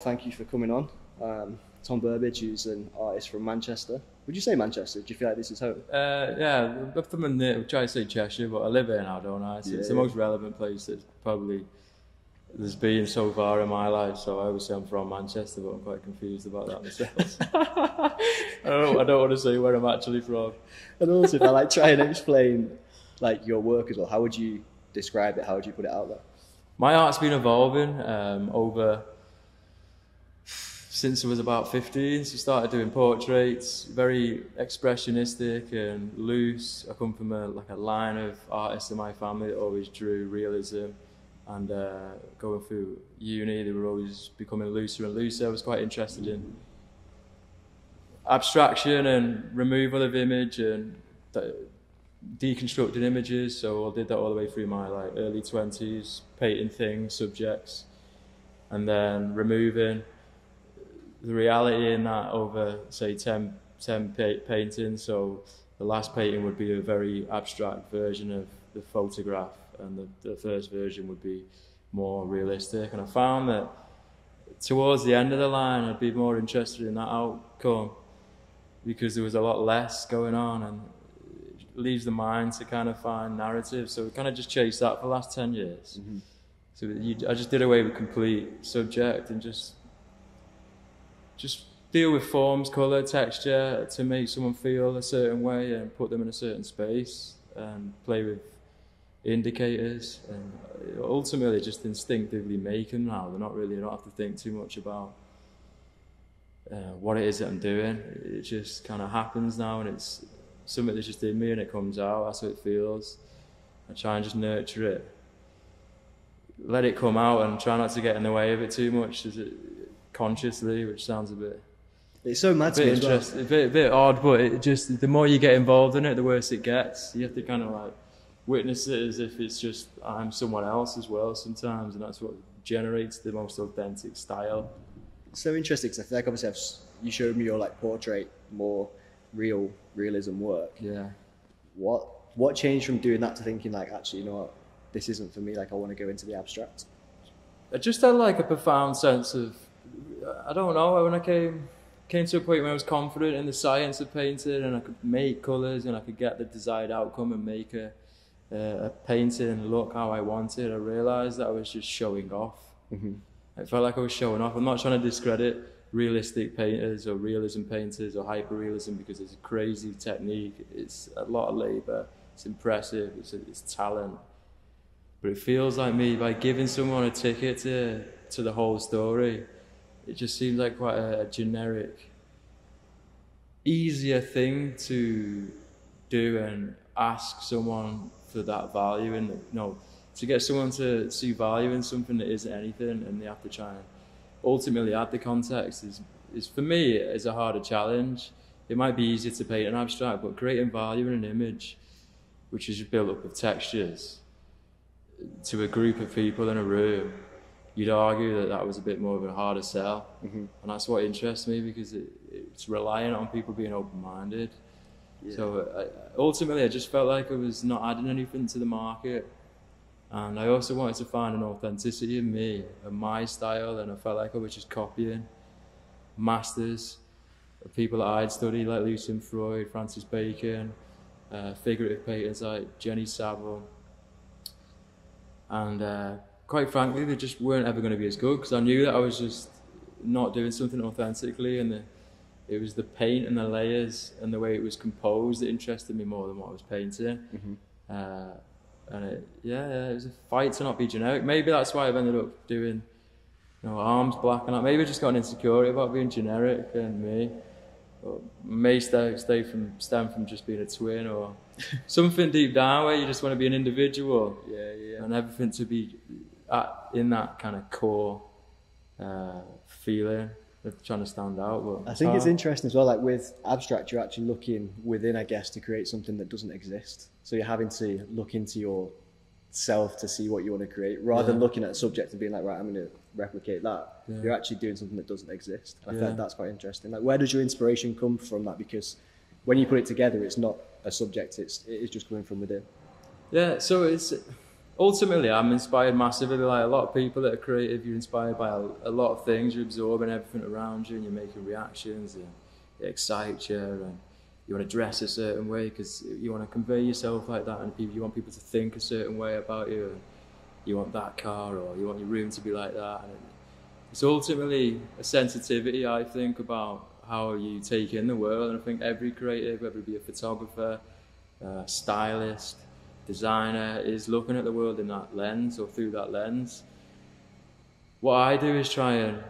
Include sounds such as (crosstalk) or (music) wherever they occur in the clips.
Thank you for coming on. Um, Tom Burbidge, who's an artist from Manchester. Would you say Manchester? Do you feel like this is home? Uh, yeah, I'm from a native, try to say Cheshire, but I live here now, don't I? So Yeah, it's the yeah. most relevant place that's probably there's been so far in my life. So I always say I'm from Manchester, but I'm quite confused about that myself. (laughs) I don't, I don't want to say where I'm actually from. And also, if I like try and explain like your work as well, how would you describe it? How would you put it out there? My art's been evolving um, over since I was about 15. So I started doing portraits, very expressionistic and loose. I come from a, like a line of artists in my family that always drew realism. And uh, going through uni, they were always becoming looser and looser. I was quite interested in abstraction and removal of image and de- deconstructed images. So I did that all the way through my like early twenties, painting things, subjects, and then removing the reality in that over say 10, 10 pa- paintings. So the last painting would be a very abstract version of the photograph, and the, the first version would be more realistic. And I found that towards the end of the line, I'd be more interested in that outcome because there was a lot less going on and it leaves the mind to kind of find narrative. So we kind of just chased that for the last 10 years. Mm-hmm. So you, I just did away with complete subject and just just deal with forms, colour, texture to make someone feel a certain way and put them in a certain space and play with indicators and ultimately just instinctively make them now. They're not really, I don't have to think too much about uh, what it is that I'm doing. It just kind of happens now, and it's something that's just in me, and it comes out. That's how it feels. I try and just nurture it, let it come out, and try not to get in the way of it too much, it consciously, which sounds a bit, It's so mad to me bit as well. a bit, a bit odd, but it just the more you get involved in it, the worse it gets. You have to kind of like witness it as if it's just I'm someone else as well sometimes, and that's what generates the most authentic style. It's so interesting because I feel like obviously I've, you showed me your like portrait, more real realism work. Yeah. What what changed from doing that to thinking like actually you know what this isn't for me like I want to go into the abstract. I just had like a profound sense of I don't know when I came came to a point where I was confident in the science of painting and I could make colours and I could get the desired outcome and make a uh, a painting look how I wanted. I realised that I was just showing off. Mm-hmm. I felt like I was showing off. I'm not trying to discredit realistic painters or realism painters or hyperrealism because it's a crazy technique. It's a lot of labour. It's impressive. It's, it's talent. But it feels like me by giving someone a ticket to to the whole story. It just seems like quite a, a generic, easier thing to do and ask someone for that value and you know to get someone to see value in something that isn't anything and they have to try and ultimately add the context is is for me is a harder challenge. It might be easier to paint an abstract, but creating value in an image, which is built up of textures, to a group of people in a room, you'd argue that that was a bit more of a harder sell, Mhm. and that's what interests me because it, it's reliant on people being open-minded. So I, ultimately, I just felt like I was not adding anything to the market, and I also wanted to find an authenticity in me and my style, and I felt like I was just copying masters people that I'd studied, like Lucian Freud, Francis Bacon, uh, figurative painters like Jenny Saville, and uh, quite frankly, they just weren't ever going to be as good because I knew that I was just not doing something authentically, and the, it was the paint and the layers and the way it was composed that interested me more than what I was painting. Mhm. Uh, and it, yeah, yeah, it was a fight to not be generic. Maybe that's why I've ended up doing, you know, arms black and that. Maybe I just got an insecurity about being generic and me. Or may stay, stay from stem from just being a twin or (laughs) something deep down where you just want to be an individual Yeah, yeah. and everything to be in that kind of core uh, feeling of trying to stand out. But I think it's interesting as well. Like with abstract, you're actually looking within, I guess, to create something that doesn't exist. So you're having to look into your self to see what you want to create, rather than looking at a subject and being like, right, I'm going to replicate that. Yeah. You're actually doing something that doesn't exist. I Yeah. think that's quite interesting. Like, where does your inspiration come from? That because when you put it together, it's not a subject; it's it is just coming from within. Yeah, so it's ultimately, I'm inspired massively. Like a lot of people that are creative, you're inspired by a, a lot of things. You're absorbing everything around you, and you're making reactions, and it excites you, and you want to dress a certain way because you want to convey yourself like that, and people, you want people to think a certain way about you. And you want that car, or you want your room to be like that. And it's ultimately a sensitivity, I think, about how you take in the world. And I think every creative, whether it be a photographer, stylist, designer, is looking at the world in that lens or through that lens. What I do is try and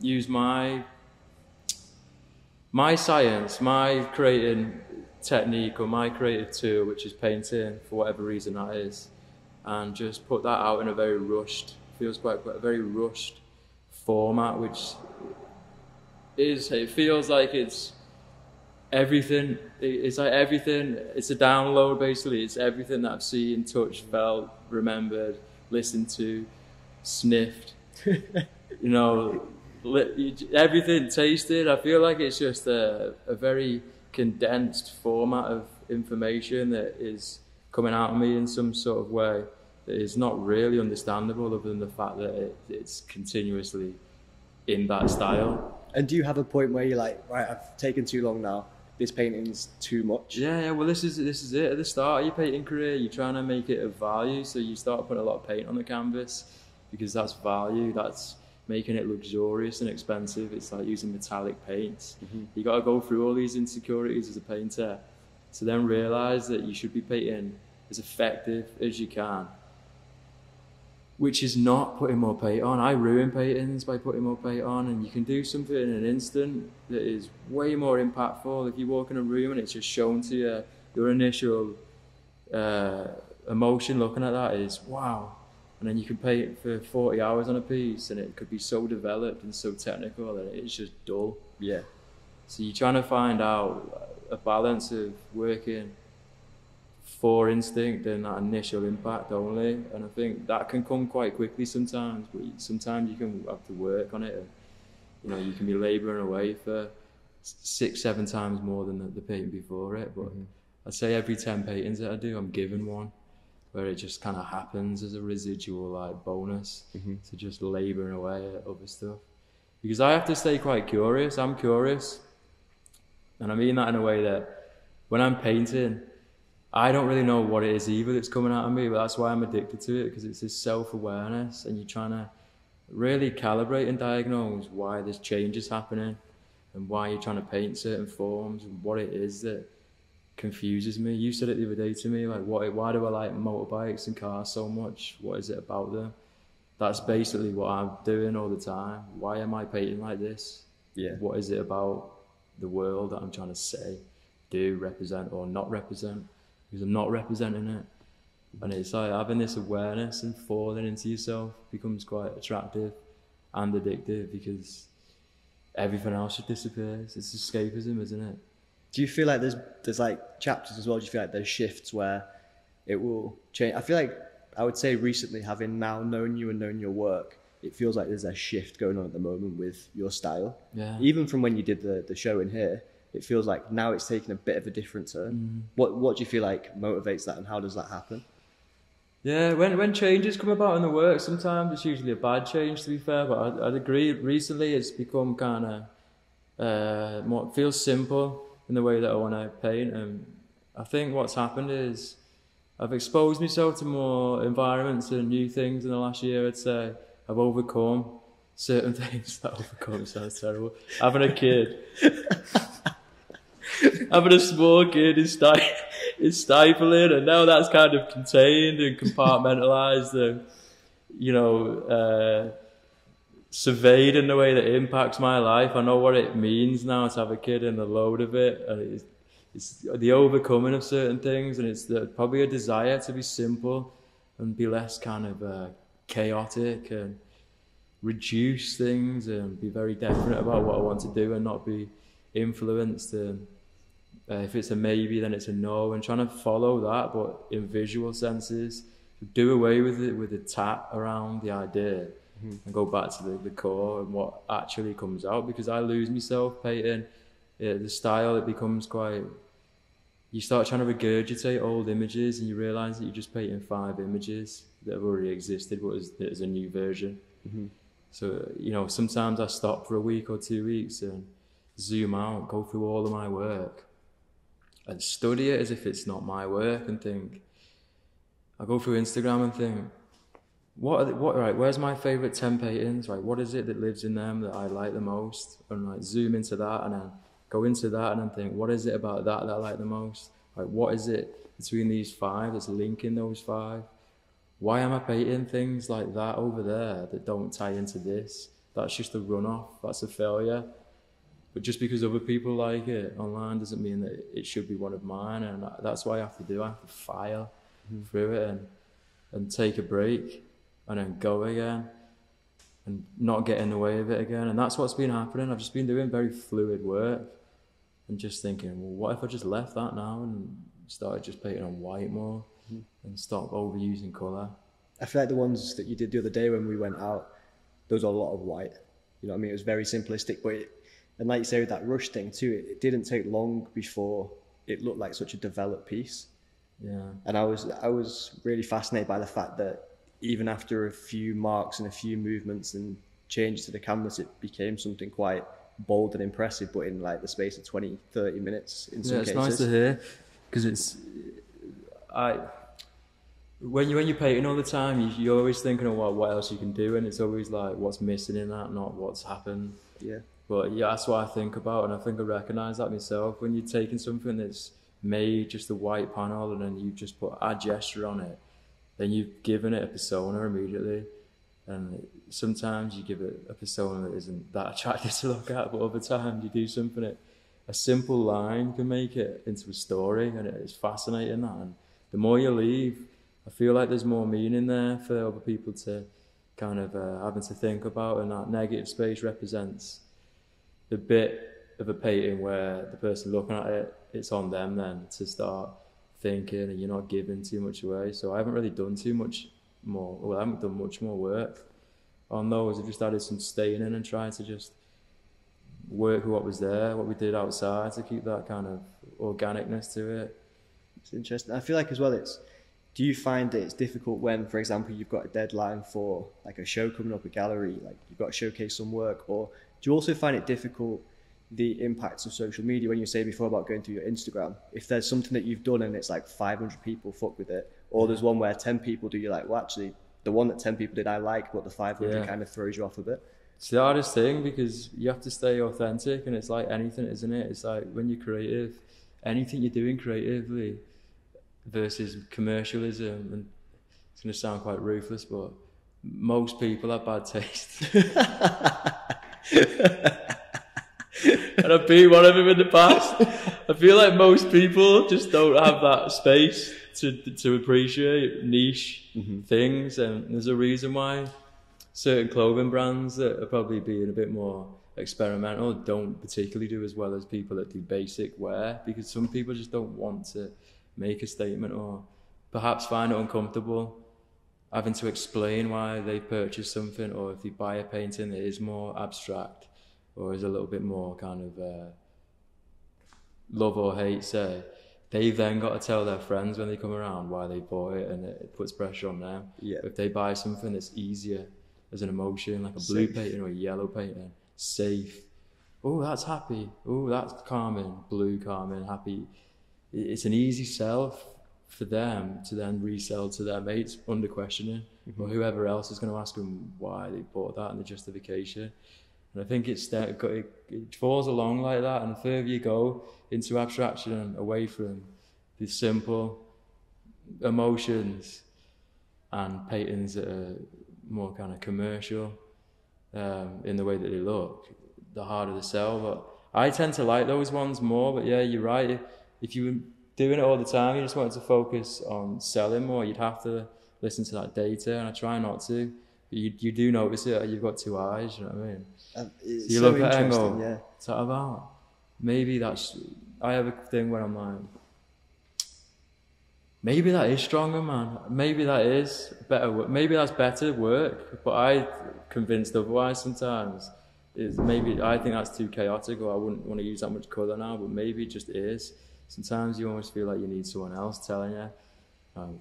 use my my science, my creating technique or my creative tool, which is painting, for whatever reason that is, and just put that out in a very rushed, feels quite, quite a very rushed format, which is it feels like it's everything. It's like everything. It's a download basically. It's everything that I've seen, touched, felt, remembered, listened to, sniffed. (laughs) you know, everything tasted. I feel like it's just a, a very condensed format of information that is coming out of me in some sort of way that is not really understandable other than the fact that it, it's continuously in that style. And do you have a point where you're like, right, I've taken too long now. This painting's too much. Yeah, yeah. Well, this is this is it. At the start of your painting career, you're trying to make it of value, so you start putting a lot of paint on the canvas because that's value. That's making it luxurious and expensive. It's like using metallic paints. Mm-hmm. You got to go through all these insecurities as a painter to then realize that you should be painting as effective as you can which is not putting more paint on. I ruin paintings by putting more paint on, and you can do something in an instant that is way more impactful. If you walk in a room and it's just shown to you, your initial uh, emotion looking at that is wow. And then you can paint for 40 hours on a piece, and it could be so developed and so technical that it's just dull. Yeah. So you're trying to find out a balance of working for instinct and that initial impact only. And I think that can come quite quickly sometimes, but sometimes you can have to work on it. And, you know, you can be labouring away for six, seven times more than the, the painting before it. But mm-hmm. I'd say every 10 paintings that I do, I'm given one where it just kind of happens as a residual like bonus mm-hmm. to just labouring away at other stuff. Because I have to stay quite curious. I'm curious. And I mean that in a way that when I'm painting, I don't really know what it is either that's coming out of me, but that's why I'm addicted to it because it's this self awareness and you're trying to really calibrate and diagnose why this change is happening and why you're trying to paint certain forms and what it is that confuses me. You said it the other day to me, like, what, why do I like motorbikes and cars so much? What is it about them? That's basically what I'm doing all the time. Why am I painting like this? Yeah. What is it about the world that I'm trying to say, do, represent, or not represent? Because I'm not representing it. And it's like having this awareness and falling into yourself becomes quite attractive and addictive because everything else just disappears. It's escapism, isn't it? Do you feel like there's there's like chapters as well? Do you feel like there's shifts where it will change? I feel like I would say recently, having now known you and known your work, it feels like there's a shift going on at the moment with your style. Yeah. Even from when you did the the show in here, it feels like now it's taken a bit of a different turn. Mm. What what do you feel like motivates that, and how does that happen? Yeah, when when changes come about in the work, sometimes it's usually a bad change. To be fair, but I, would agree. Recently, it's become kind of uh, more feels simple in the way that I want to paint, and I think what's happened is I've exposed myself to more environments and new things in the last year. I'd say I've overcome certain (laughs) things that overcome sounds terrible. Having a kid. (laughs) having a small kid is, is stifling, and now that's kind of contained and compartmentalized and, you know, uh, surveyed in the way that impacts my life. I know what it means now to have a kid and the load of it, and it's, it's the overcoming of certain things, and it's the, probably a desire to be simple and be less kind of uh, chaotic and reduce things and be very definite about what I want to do and not be influenced and uh, if it's a maybe, then it's a no, and trying to follow that, but in visual senses, do away with it with the tap around the idea mm-hmm. and go back to the, the core and what actually comes out because I lose myself painting. Yeah, the style it becomes quite you start trying to regurgitate old images and you realize that you're just painting five images that have already existed, but as, as a new version. Mhm. So, you know, sometimes I stop for a week or two weeks and zoom out, go through all of my work and study it as if it's not my work and think, I go through Instagram and think, what, are what, right, where's my favorite 10 paintings? Right, what is it that lives in them that I like the most? And like zoom into that and then go into that and then think, what is it about that that I like the most? Like, what is it between these five that's linking those five? Why am I painting things like that over there that don't tie into this? That's just a runoff. That's a failure. But just because other people like it online doesn't mean that it should be one of mine. And that's what I have to do. I have to file mm-hmm. through it and, and take a break and then go again and not get in the way of it again. And that's what's been happening. I've just been doing very fluid work and just thinking, well, what if I just left that now and started just painting on white more mm-hmm. and stop overusing colour? I feel like the ones that you did the other day when we went out, there was a lot of white. You know what I mean? It was very simplistic, but it, and like you say with that rush thing too, it, it didn't take long before it looked like such a developed piece. Yeah. And I was I was really fascinated by the fact that even after a few marks and a few movements and changes to the canvas, it became something quite bold and impressive, but in like the space of 20, 30 minutes in some yeah, it's cases. nice to hear because it's I when you when you're painting all the time, you, you're always thinking of what what else you can do, and it's always like what's missing in that, not what's happened. Yeah. But yeah, that's what I think about, and I think I recognise that myself. When you're taking something that's made just a white panel, and then you just put a gesture on it, then you've given it a persona immediately. And sometimes you give it a persona that isn't that (laughs) attractive to look at, but other times you do something that a simple line can make it into a story, and it's fascinating that. And the more you leave, I feel like there's more meaning there for other people to kind of uh, having to think about, and that negative space represents the bit of a painting where the person looking at it, it's on them then to start thinking, and you're not giving too much away. So I haven't really done too much more. Well, I haven't done much more work on those. I've just added some staining and trying to just work with what was there, what we did outside to keep that kind of organicness to it. It's interesting. I feel like as well, it's. Do you find that it's difficult when, for example, you've got a deadline for like a show coming up, a gallery, like you've got to showcase some work, or do you also find it difficult the impacts of social media when you say before about going through your Instagram? If there's something that you've done and it's like 500 people fuck with it, or there's one where 10 people do, you're like, well, actually, the one that 10 people did I like, but the 500 Yeah. kind of throws you off a bit. It's the hardest thing because you have to stay authentic, and it's like anything, isn't it? It's like when you're creative, anything you're doing creatively versus commercialism, and it's going to sound quite ruthless, but most people have bad taste. and I've been one of them in the past. I feel like most people just don't have that space to to appreciate niche mm-hmm. things, and there's a reason why certain clothing brands that are probably being a bit more experimental don't particularly do as well as people that do basic wear because some people just don't want to make a statement or perhaps find it uncomfortable having to explain why they purchased something or if they buy a painting that is more abstract or is a little bit more kind of uh, love or hate say. They've then got to tell their friends when they come around why they bought it and it puts pressure on them. Yeah. if they buy something that's easier as an emotion like a blue Safe. painting or a yellow painting safe. Oh that's happy. Oh that's calming. Blue calming happy it's an easy sell for them to then resell to their mates under questioning or whoever else is going to ask them why they bought that and the justification and I think it's that it, it falls along like that and the further you go into abstraction and away from the simple emotions and paintings that are more kind of commercial um, in the way that they look, the harder the sell. But I tend to like those ones more. But yeah, you're right. If, you were doing it all the time, you just wanted to focus on selling more, you'd have to listen to that data. And I try not to. But you, you do notice it. You've got two eyes. You know what I mean? Um, and it's you so look at it and go, yeah. What's that about? Maybe that's. I have a thing where I'm like, maybe that is stronger, man. Maybe that is better. wo- Maybe that's better work. But I convinced otherwise sometimes. Is maybe I think that's too chaotic, or I wouldn't want to use that much color now. But maybe it just is. Sometimes you almost feel like you need someone else telling you, um,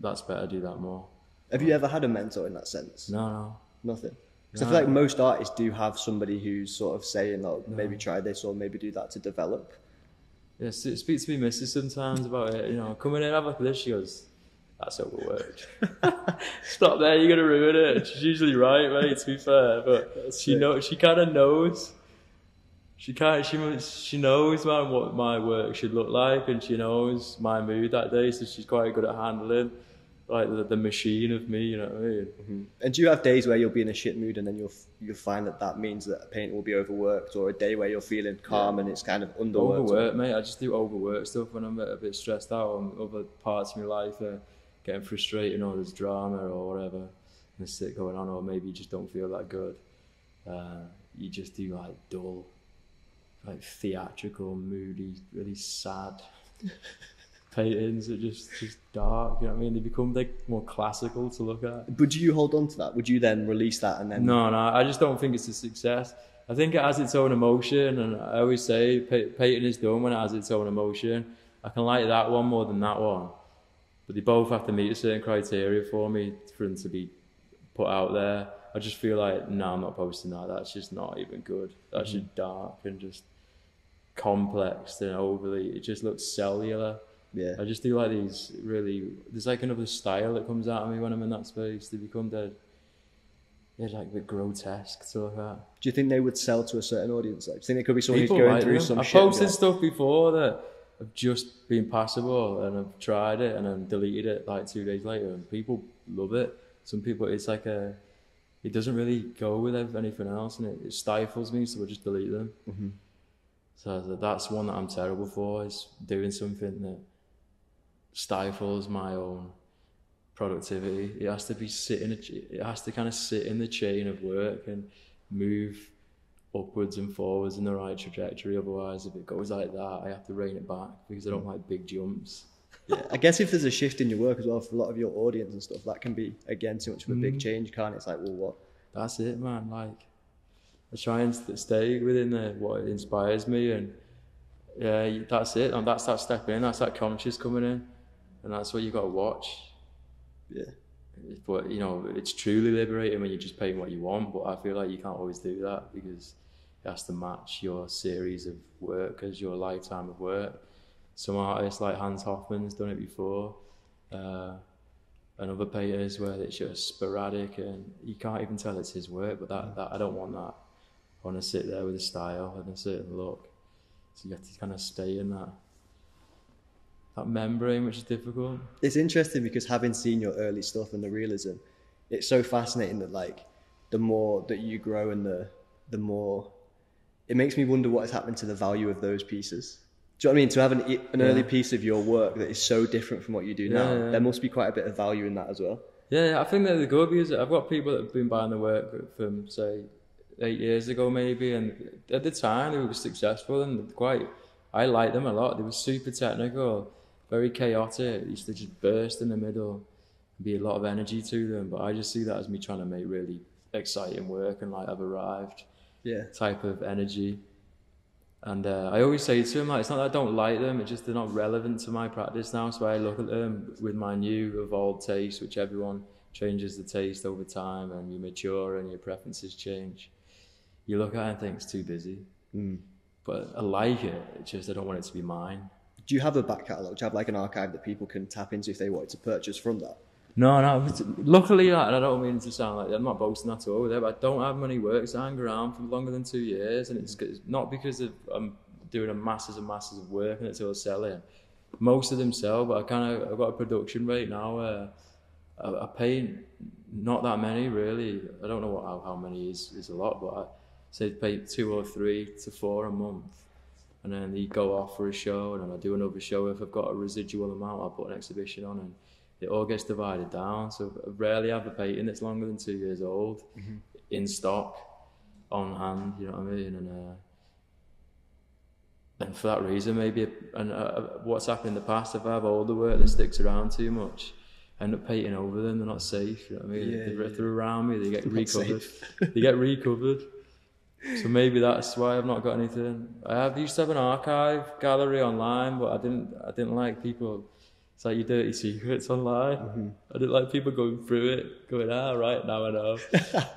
that's better, do that more. Have you ever had a mentor in that sense? No, no. Nothing. Because I feel like most artists do have somebody who's sort of saying, "Oh, maybe try this or maybe do that to develop." Yeah, speak to me missus sometimes about it. You know, come in and have a look at this. She goes, that's overworked. (laughs) Stop there, you're gonna ruin it. She's usually right, mate. To be fair, but (laughs) she it. know she kind of knows. She kind she she knows man what my work should look like, and she knows my mood that day. So she's quite good at handling like the, the machine of me. You know what I mean? And do you have days where you'll be in a shit mood and then you'll you'll find that that means that a painter will be overworked, or a day where you're feeling calm and it's kind of underworked? Overwork, mate. I just do overwork stuff when I'm a bit stressed out and other parts of my life are getting frustrated or there's drama or whatever and there's shit going on or maybe you just don't feel that good. Uh, you just do like dull, like theatrical, moody, really sad (laughs) paintings that just just dark. You know what I mean? They become like more classical to look at. But do you hold on to that? Would you then release that and then? No, no, I just don't think it's a success. I think it has its own emotion, and I always say painting is done when it has its own emotion. I can like that one more than that one, but they both have to meet a certain criteria for me for them to be put out there. I just feel like, no, I'm not posting that. That's just not even good. That's just mm-hmm. dark and just complex and overly. It just looks cellular. Yeah. I just do like these really. There's like another style that comes out of me when I'm in that space. They become dead. They're like a bit grotesque to look at. Do you think they would sell to a certain audience? Like, do you think there could be someone People who's going like through them. some I've shit? be posted stuff before that have just been passable, and I've tried it and then deleted it like two days later, and people love it. Some people, it's like a. It doesn't really go with anything else, and it, it stifles me, so I just delete them. Mhm. So that's one that I'm terrible for is doing something that stifles my own productivity. It has to be sitting. It has to kind of sit in the chain of work and move upwards and forwards in the right trajectory. Otherwise, if it goes like that, I have to rein it back because I don't like big jumps. (laughs) yeah. I guess if there's a shift in your work as well for a lot of your audience and stuff, that can be again too much of a Mm. big change, can't it? It's like, well, what? That's it, man. Like I try and stay within the, what inspires me, and yeah, that's it. And that's that step in. That's that conscious coming in, and that's what you got to watch. Yeah. But you know, it's truly liberating when you're just paying what you want. But I feel like you can't always do that because it has to match your series of work as your lifetime of work. Some artists like Hans Hofmann's done it before, uh, and other painters where it's just sporadic and you can't even tell it's his work. But that, that I don't want that. I want to sit there with a style and a certain look. So you have to kind of stay in that that membrane, which is difficult. It's interesting because having seen your early stuff and the realism, it's so fascinating that like the more that you grow and the the more it makes me wonder what has happened to the value of those pieces. Do you know what I mean? To have an, an early Yeah. piece of your work that is so different from what you do now, Yeah, there must be quite a bit of value in that as well. Yeah, I think they're good because I've got people that have been buying the work from say eight years ago maybe, and at the time they were successful and quite. I liked them a lot. They were super technical, very chaotic. They used to just burst in the middle, be a lot of energy to them. But I just see that as me trying to make really exciting work and like I've arrived Yeah. type of energy. And uh, I always say to them, like, it's not that I don't like them, it's just they're not relevant to my practice now. So I look at them with my new evolved taste, which everyone changes the taste over time and you mature and your preferences change. You look at it and think it's too busy. Mm. But I like it, it's just I don't want it to be mine. Do you have a back catalogue? Do you have like an archive that people can tap into if they wanted to purchase from that? No, no. Luckily, like, and I don't mean to sound like I'm not boasting at all it, but I don't have many works that hang around for longer than two years, and it's not because of I'm doing a masses and masses of work and it's all selling. Most of them sell, but I kind of I've got a production rate now where I, I pay not that many really. I don't know what how, how many is is a lot, but I say pay two or three to four a month. And then they go off for a show, and then I do another show. If I've got a residual amount, I'll put an exhibition on, and it all gets divided down. So I rarely have a painting that's longer than two years old in stock, on hand. You know what I mean? And uh, and for that reason, maybe and uh, what's happened in the past, if I have older work that sticks around too much, I end up painting over them. They're not safe. You know what I mean? Yeah, they're, yeah, they're around me, they get (laughs) recovered. (laughs) they get recovered. So maybe that's why I've not got anything. I have used to have an archive gallery online, but I didn't. I didn't like people. It's like your dirty secrets online. I didn't like people going through it, going, ah, right now I know. yeah. (laughs)